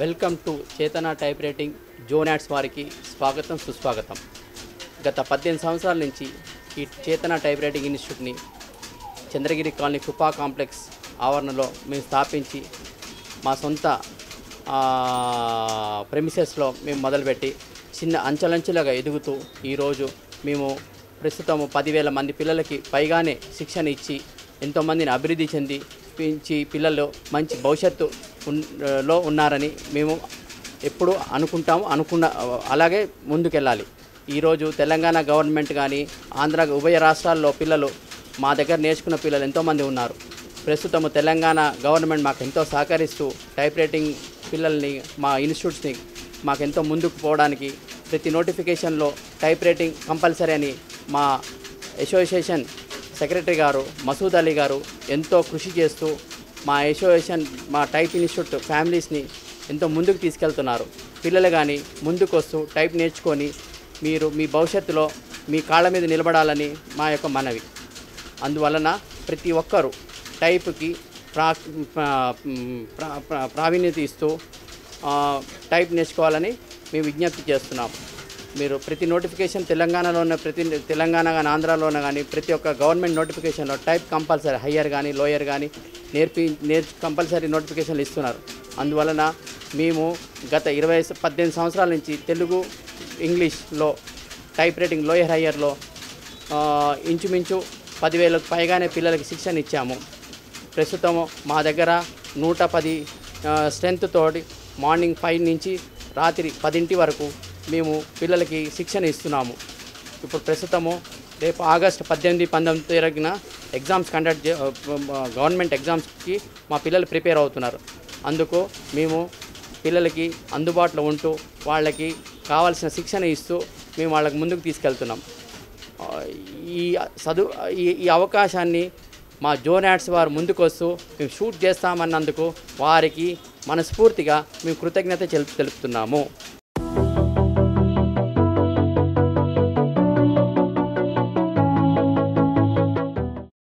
Welcome to Chetana type writing zone ads వారికి స్వాగతం సుస్వాగతం. గత పద్దెనిమిది సంవత్సరాల నుంచి ఈ చేతన టైప్ రైటింగ్ ఇన్స్టిట్యూట్ని చంద్రగిరి కాలనీ కృపా కాంప్లెక్స్ ఆవరణలో మేము స్థాపించి మా సొంత ప్రెమిసెస్లో మేము మొదలుపెట్టి చిన్న అంచెలంచెలుగా ఎదుగుతూ ఈరోజు మేము ప్రస్తుతం పదివేల మంది పిల్లలకి పైగానే శిక్షణ ఇచ్చి ఎంతోమందిని అభివృద్ధి చెంది నేర్పించి పిల్లలు మంచి భవిష్యత్తు లో ఉన్నారని మేము ఎప్పుడు అనుకుంటాము అనుకున్న అలాగే ముందుకెళ్ళాలి. ఈరోజు తెలంగాణ గవర్నమెంట్ కానీ ఆంధ్ర ఉభయ రాష్ట్రాల్లో పిల్లలు మా దగ్గర నేర్చుకున్న పిల్లలు ఎంతోమంది ఉన్నారు. ప్రస్తుతము తెలంగాణ గవర్నమెంట్ మాకు ఎంతో సహకరిస్తూ టైప్ రైటింగ్ పిల్లల్ని మా ఇన్స్టిట్యూట్స్ని మాకెంతో ముందుకు పోవడానికి ప్రతి నోటిఫికేషన్లో టైప్ రైటింగ్ కంపల్సరీ అని మా అసోసియేషన్ సెక్రటరీ గారు మసూద్ అలీ గారు ఎంతో కృషి చేస్తూ మా అసోసియేషన్ మా టైప్ ఇన్స్టిట్యూట్ ఫ్యామిలీస్ని ఎంతో ముందుకు తీసుకెళ్తున్నారు. పిల్లలు కానీ ముందుకు వస్తూ టైప్ నేర్చుకొని మీరు మీ భవిష్యత్తులో మీ కాళ్ళ మీద నిలబడాలని మా యొక్క మనవి. అందువలన ప్రతి ఒక్కరూ టైప్కి ప్రా ప్రా- ప్రావీణ్యత ఇస్తూ టైప్ నేర్చుకోవాలని మేము విజ్ఞప్తి చేస్తున్నాము మీరు ప్రతి నోటిఫికేషన్ తెలంగాణలో ఉన్న ప్రతి తెలంగాణ కానీ ఆంధ్రాలోనే కానీ ప్రతి ఒక్క గవర్నమెంట్ నోటిఫికేషన్లో టైప్ కంపల్సరీ హయ్యర్ కానీ లోయర్ కానీ నేర్పి నేర్చు కంపల్సరీ నోటిఫికేషన్లు ఇస్తున్నారు. అందువలన మేము గత ఇరవై పద్దెనిమిది సంవత్సరాల నుంచి తెలుగు ఇంగ్లీష్లో టైప్ రైటింగ్ లోయర్ హయ్యర్లో ఇంచుమించు పదివేలకు పైగానే పిల్లలకి శిక్షణ ఇచ్చాము. ప్రస్తుతం మా దగ్గర నూట పది స్ట్రెంత్ తోటి మార్నింగ్ ఫైవ్ నుంచి రాత్రి పదింటి వరకు మేము పిల్లలకి శిక్షణ ఇస్తున్నాము. ఇప్పుడు ప్రస్తుతము రేపు ఆగస్ట్ పద్దెనిమిది పంతొమ్మిది తేదీన ఎగ్జామ్స్ కండక్ట్ గవర్నమెంట్ ఎగ్జామ్స్కి మా పిల్లలు ప్రిపేర్ అవుతున్నారు. అందుకు మేము పిల్లలకి అందుబాటులో ఉంటూ వాళ్ళకి కావాల్సిన శిక్షణ ఇస్తూ మేము వాళ్ళకి ముందుకు తీసుకెళ్తున్నాం. ఈ చదువు ఈ ఈ అవకాశాన్ని మా జోనాట్స్ వారు ముందుకొస్తూ మేము షూట్ చేస్తామన్నందుకు వారికి మనస్ఫూర్తిగా మేము కృతజ్ఞత తెలుపు తెలుపుతున్నాము.